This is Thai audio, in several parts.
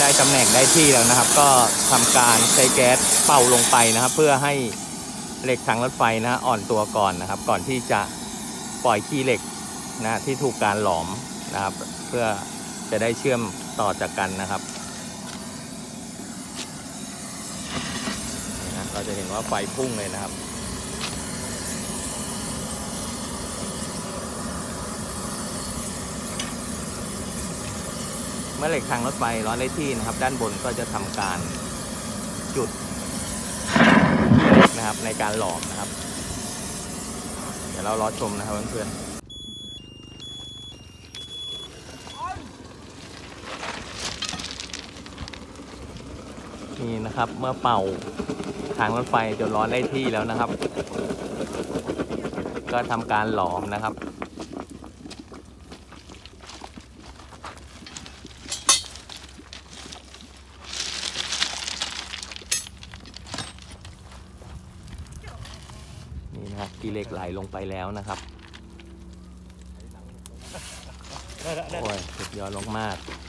ได้ตำแหน่งได้ที่แล้วนะครับ ก็ทำการใช้แก๊สเป่าลงไปนะครับ เพื่อให้เหล็กทางรถไฟนะฮะอ่อนตัวก่อนนะครับ ก่อนที่จะปล่อยขี้เหล็กนะที่ถูกการหลอมนะครับ เพื่อจะได้เชื่อมต่อจากกันนะครับเราจะเห็นว่าไฟพุ่งเลยนะครับ เมื่อเหล็กทางรถไฟร้อนได้ที่นะครับ ด้านบนก็จะทำการจุดนะครับในการหลอมนะครับ เดี๋ยวเรารอชมนะครับเพื่อนๆนี่นะครับเมื่อเป่าทางรถไฟจนร้อนได้ที่แล้วนะครับ ก็ทำการหลอมนะครับ นี่นะครับกีเหล็กไหลลงไปแล้วนะครับโอ้ยสุดยอดมากๆ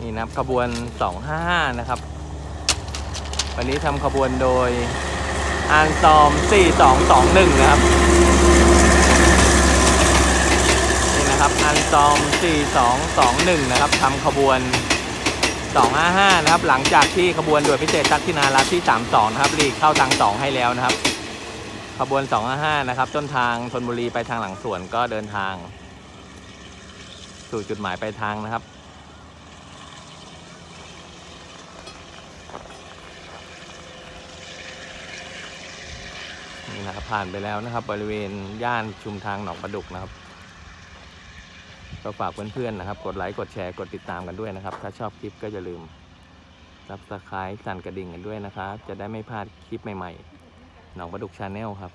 นี่นะครับขบวน 255 นะครับ วันนี้ทำขบวนโดยอานซอม 4221 นะครับ นี่ นะครับอันซอม4221 นะครับทำขบวน 255 นะครับ หลังจากที่ขบวนด่วนพิเศษทักษิณารัฐที่ 32 นะครับหลีกเข้าทาง 2 ให้แล้วนะครับ ขบวน 255 นะครับ ต้นทางธนบุรีไปทางหลังสวนก็เดินทาง สู่จุดหมายปลายทางนะครับนี่นะครับผ่านไปแล้วนะครับ บริเวณย่านชุมทางหนองปลาดุกนะครับ ก็ฝากเพื่อนๆนะครับ กดไลค์ กดแชร์ กดติดตามกันด้วยนะครับ ถ้าชอบคลิปก็อย่าลืม subscribe สั่นกระดิ่งกันด้วยนะครับ จะได้ไม่พลาดคลิปใหม่ๆ หนองปลาดุก channel ครับ